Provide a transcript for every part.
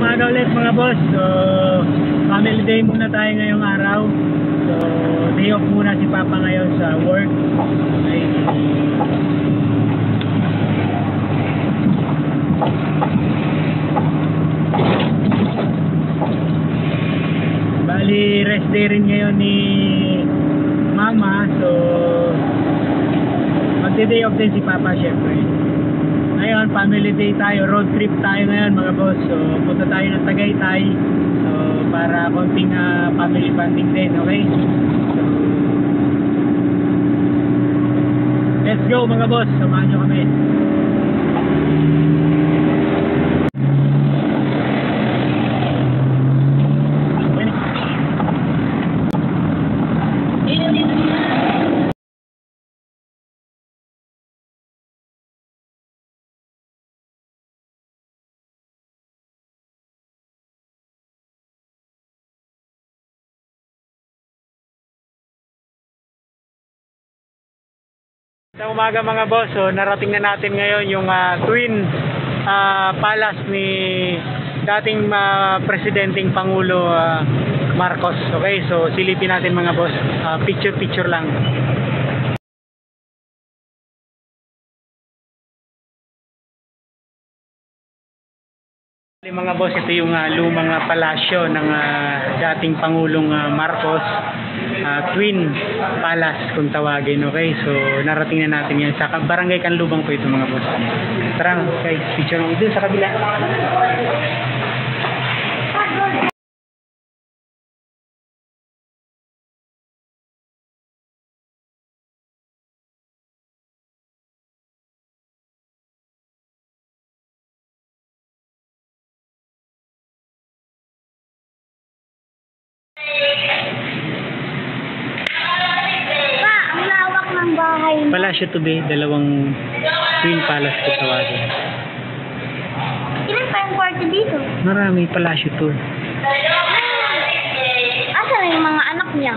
umaga ulit mga boss. So, family day muna tayo ngayong araw. So, day off muna si Papa ngayon sa work. Okay. Bali, rest day rin ngayon ni Mama. So, magde-day off din si Papa syempre. Ngayon, family day tayo, road trip tayo ngayon mga boss. So, punta tayo ng Tagaytay. So, para konting ah, family bonding din, okay? So, let's go mga boss, samahan nyo kami. Sa umaga mga boss, so narating na natin ngayon yung ah, twin ah, palace ni dating ah, presidenteng Pangulo ah, Marcos. Okay, so silipin natin mga boss. Ah, picture picture lang. Mga boss, ito yung ah, lumang ah, palasyo ng ah, dating Pangulong ah, Marcos, ah, Twin Palace kung tawagin, okay? So, narating na natin yan. Sa barangay Kanlubang po ito mga boss. Tara, okay, picture mo. Doon sa kabila. Palasyo to be, dalawang Twin Palace kung tawagin. Ilan pa yung kwarto dito? Marami palasyo to. Asa na yung mga anak niya?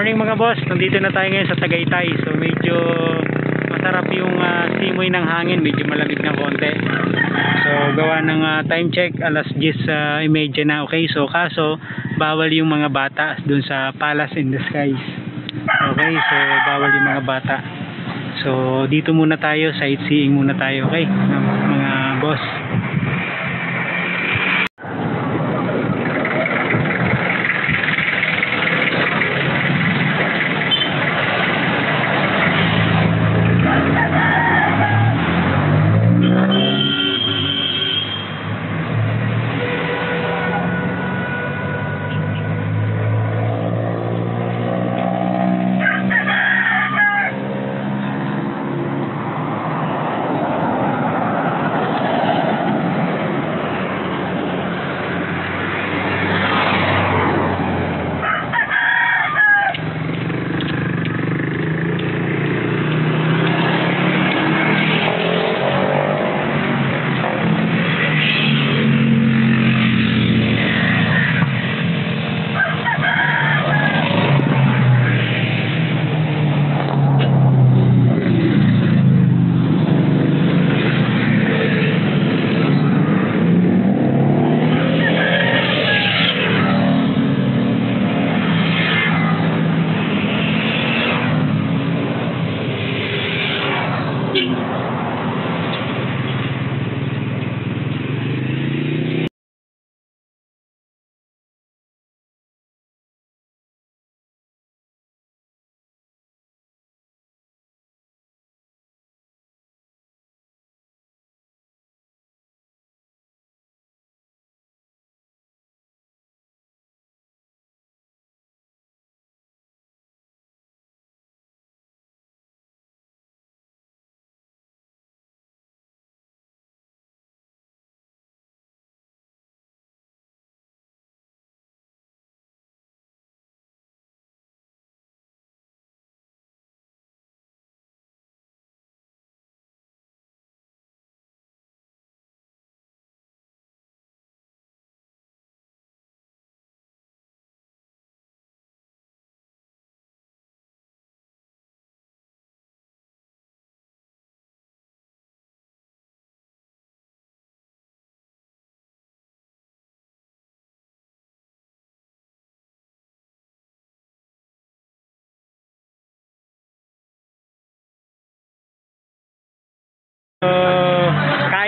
Morning mga boss, nandito na tayo ngayon sa Tagaytay. So medyo masarap yung ah, simoy ng hangin, medyo malamig ng konti. So gawa ng ah, time check, alas 10 uh, imedya na. Okay, so kaso bawal yung mga bata dun sa Palace in the Skies. Okay, so bawal yung mga bata. So dito muna tayo, sightseeing muna tayo, okay? Mga boss.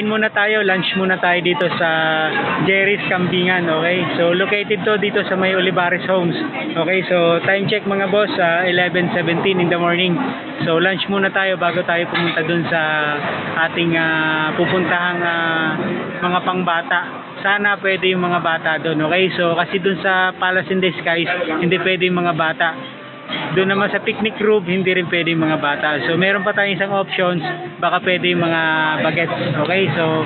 Kain muna tayo, lunch muna tayo dito sa Jerry's Kambingan, okay? So, located to dito sa may Olivares Homes. Okay, so time check mga boss, ah, 11.17 in the morning. So, lunch muna tayo bago tayo pumunta dun sa ating ah, pupuntahang ah, mga pangbata. Sana pwede yung mga bata doon, okay? So, kasi dun sa Palace in the Skies, hindi pwede yung mga bata. Doon naman sa picnic group, hindi rin pwede mga bata. So, meron pa tayong isang options, baka pwede yung mga bagets. Okay, so,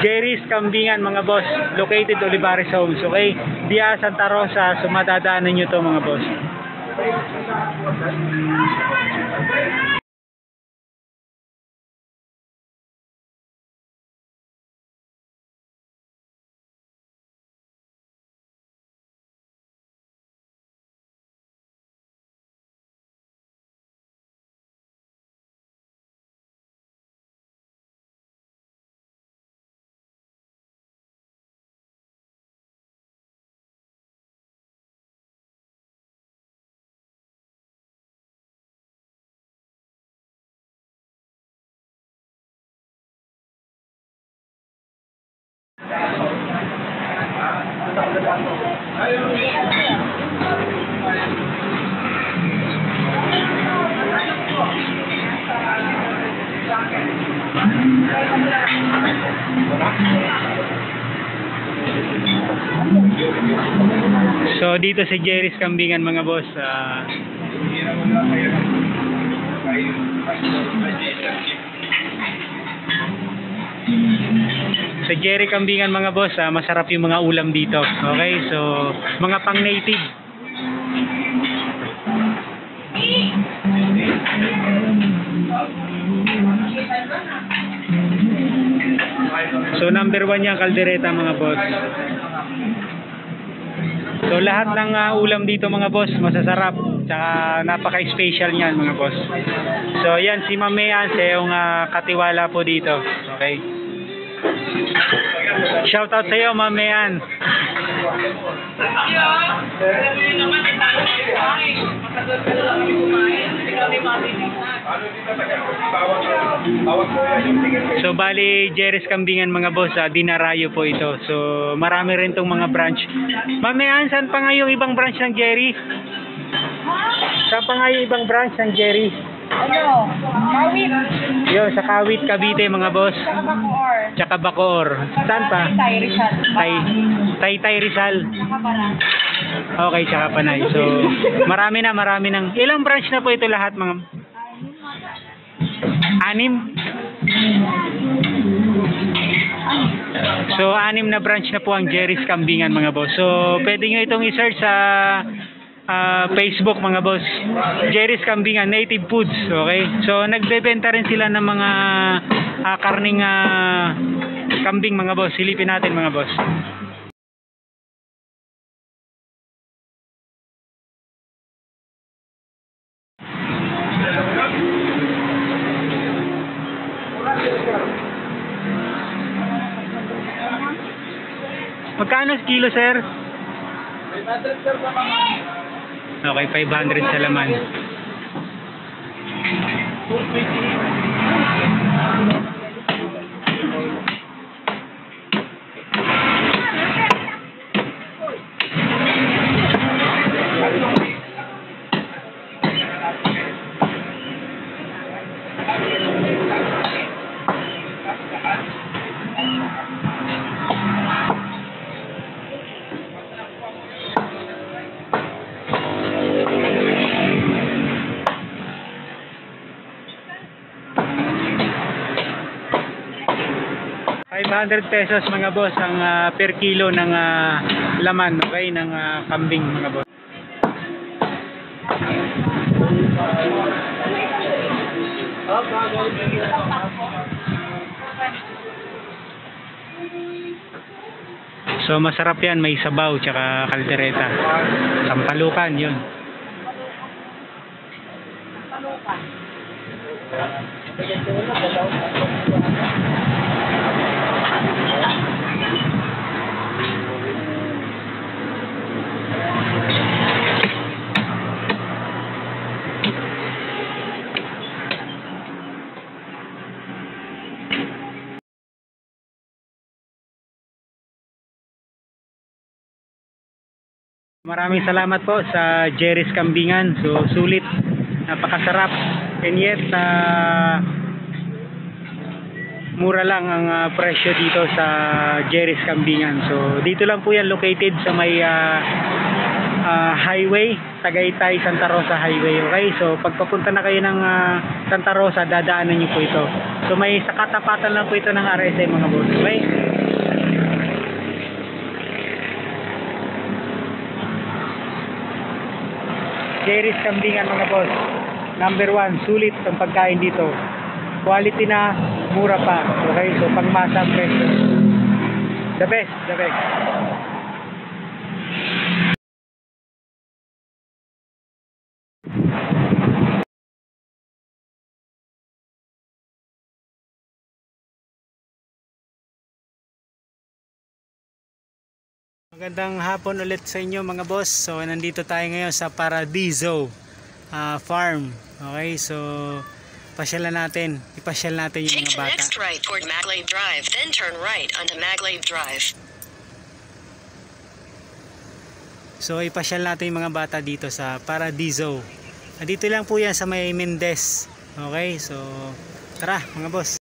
Jerry's Kambingan, mga boss, located Olivares Homes, okay? Dia Santa Rosa, so madadaanan nyo to mga boss. So, dito sa Jerry's Kambingan, mga boss, ah, sa Jerry Kambingan, mga boss, ah, masarap yung mga ulam dito. Okay, so, mga pang-native. So number one yung kaldereta mga boss. So lahat ng ah, ulam dito mga boss masasarap. Tsaka napaka-special niyan mga boss. So yan si Mamean siya yung ah, katiwala po dito. Okay. Shout out sa iyo Mamean. So bali Jerry's Kambingan mga boss, ah, dinarayo po ito. So marami rin tong mga branch. Mamean, saan pa nga yung ibang branch ng Jerry? Saan pa nga yung ibang branch ng Jerry? Ano? Kawit. Yun, sa Kawit, Cavite mga boss. Tsaka Bacoor. Saan pa? Tay Rizal. Tay, Taytay Rizal. Nakabarang. Okay, tsaka Panay. So, marami na, marami ng... Ilang branch na po ito lahat mga... Anim? So, anim na branch na po ang Jerry's Kambingan mga boss. So, pwede nyo itong i-search sa ah, Facebook mga boss. Jerry's Kambingan, Native Foods. Okay? So, nagbebenta rin sila ng mga ah, karning ah, kambing mga boss. Silipin natin mga boss. Magkano kilo, sir? Okay, 500 sa laman. 100 pesos mga boss ang uh, per kilo ng uh, laman okay ng uh, kambing mga boss So masarap yan, may sabaw tsaka kaldereta. Sampalukan yun. Sampalukan. Maraming salamat po sa Jerry's Kambingan. So, sulit. Napakasarap. And yet, ah, mura lang ang ah, presyo dito sa Jerry's Kambingan. So, dito lang po yan located sa may ah, ah, highway, Tagaytay, Santa Rosa Highway. Okay? So, pag papunta na kayo ng ah, Santa Rosa, dadaanan niyo po ito. So, may sakatapatan lang po ito ng RSA mga boss. Okay? Jerry's Kambingan mga boss. Number one, sulit ang pagkain dito. Quality na, mura pa. Okay, so pangmasa ang presyo. The best, the best. Magandang hapon ulit sa inyo mga boss. So nandito tayo ngayon sa Paradiso ah, Farm. Okay, so pasyalan natin. Ipasyal natin yung Take mga the bata. next right toward Maglade Drive, then turn right onto Maglade Drive. So ipasyal natin yung mga bata dito sa Paradiso. Dito lang po yan sa may Mendez. Okay, so tara mga boss.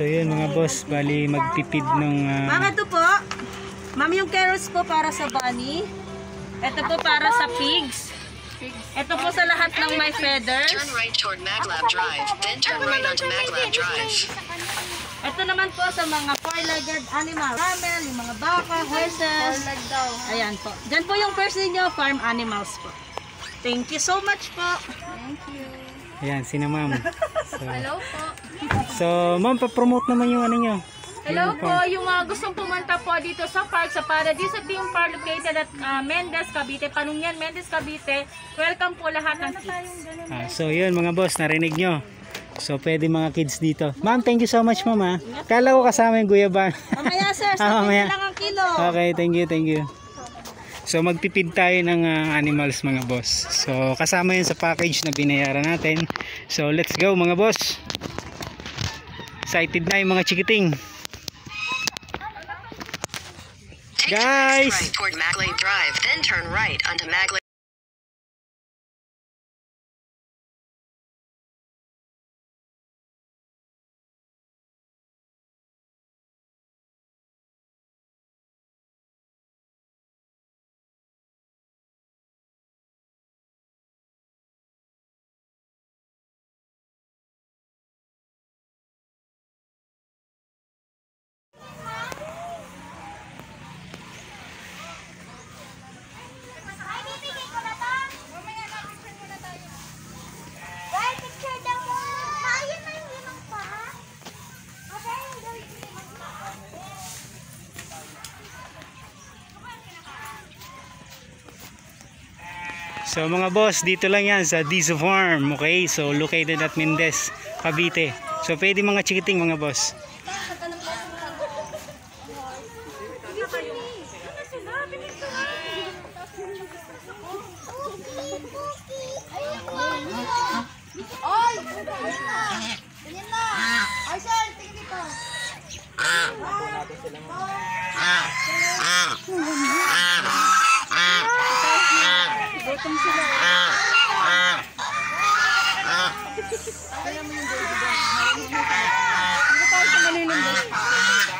So yun mga boss, bali magtipid ng ah, Ma'am, ito po. Ma'am, yung carrots po para sa bunny. Ito po para sa pigs. Ito po sa lahat ng may feathers. Turn right toward Maglab Drive, then turn right onto Maglab Drive. Ito naman po sa mga four-legged animal. Camel, yung mga baka, horses. Ayan po. Diyan po yung first ninyo, farm animals po. Thank you so much po. Ayan, sina ma'am. So, Hello po. So ma'am, pa-promote naman yung ano nyo. Hello po, yung mga gustong pumunta po dito sa park, sa Paradiso Theme Park located at ah, Mendez, Cavite, Panungyan, Mendez, Cavite. Welcome po lahat ng kids. Ah, so yun mga boss, narinig nyo. So pwede mga kids dito. Ma'am, thank you so much ma'am ha. Kala ko kasama yung guyaban. Mamaya sir, Ah, mamaya. lang ang kilo. okay, thank you, thank you. So magtipid tayo ng ah, animals mga boss. So kasama yun sa package na binayaran natin. So let's go mga boss. Excited na yung mga chikiting. Guys! Drive, then turn right onto Maglade. Well, picture daw mo. Ayun na yung limang pa. Okay, daw yung limang pa. So mga boss, dito lang yan sa Dizo Farm. Okay, so located at Mendez, Cavite. So pwede mga chikiting mga boss. Oy! Tingin na! Ay, sir, tingin dito. Gutom sila. Alam mo yung baby doon. Hindi tayo sa Manila.